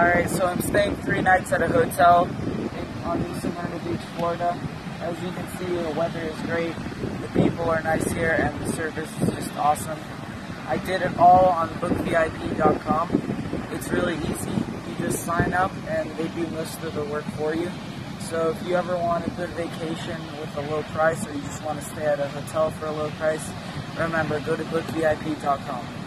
Alright, so I'm staying three nights at a hotel on East Smyrna Beach, Florida. As you can see, the weather is great, the people are nice here, and the service is just awesome. I did it all on bookvip.com. It's really easy. You just sign up, and they do most of the work for you. So if you ever want a good vacation with a low price, or you just want to stay at a hotel for a low price, remember, go to bookvip.com.